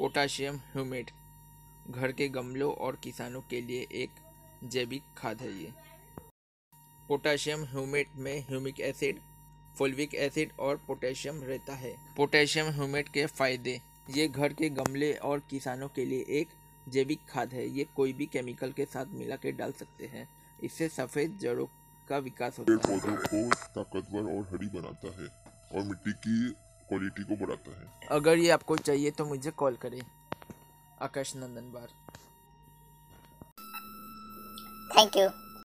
Potassium humate घर के गमलों और किसानों के लिए एक जैविक खाद है ये। पोटाशियम ह्यूमेट में ह्यूमिक एसिड, फोल्विक एसिड और पोटेशियम रहता है। पोटेशियम ह्यूमेट के फ़ायदे, ये घर के गमले और किसानों के लिए एक जैविक खाद है। ये कोई भी केमिकल के साथ मिला के डाल सकते हैं। इससे सफ़ेद जड़ों का विकास होता है। पौधों को ताकतवर और हरी बनाता है और मिट्टी की क्वालिटी को बढ़ाता है। अगर ये आपको चाहिए तो मुझे कॉल करें। आकाश नंदन बार थैंक you.